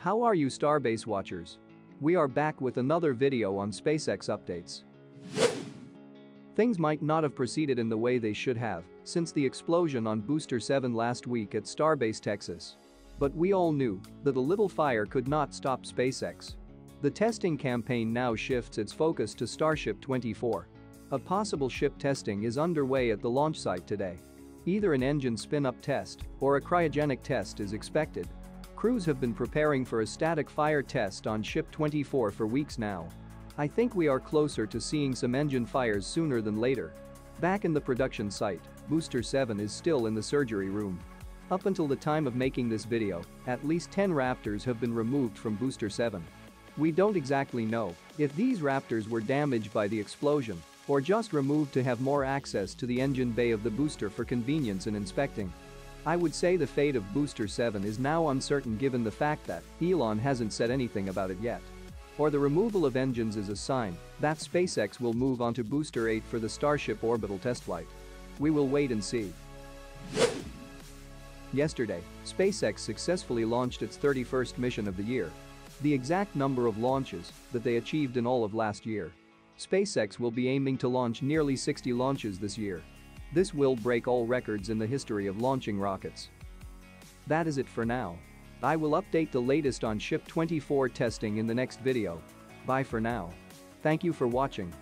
How are you Starbase watchers? We are back with another video on SpaceX updates. Things might not have proceeded in the way they should have since the explosion on Booster 7 last week at Starbase Texas. But we all knew that a little fire could not stop SpaceX. The testing campaign now shifts its focus to Starship 24. A possible ship testing is underway at the launch site today. Either an engine spin-up test or a cryogenic test is expected. Crews have been preparing for a static fire test on Ship 24 for weeks now. I think we are closer to seeing some engine fires sooner than later. Back in the production site, Booster 7 is still in the surgery room. Up until the time of making this video, at least 10 Raptors have been removed from Booster 7. We don't exactly know if these Raptors were damaged by the explosion or just removed to have more access to the engine bay of the booster for convenience in inspecting. I would say the fate of Booster 7 is now uncertain given the fact that Elon hasn't said anything about it yet. Or the removal of engines is a sign that SpaceX will move on to Booster 8 for the Starship orbital test flight. We will wait and see. Yesterday, SpaceX successfully launched its 31st mission of the year. The exact number of launches that they achieved in all of last year. SpaceX will be aiming to launch nearly 60 launches this year. This will break all records in the history of launching rockets. That is it for now. I will update the latest on Ship 24 testing in the next video. Bye for now. Thank you for watching.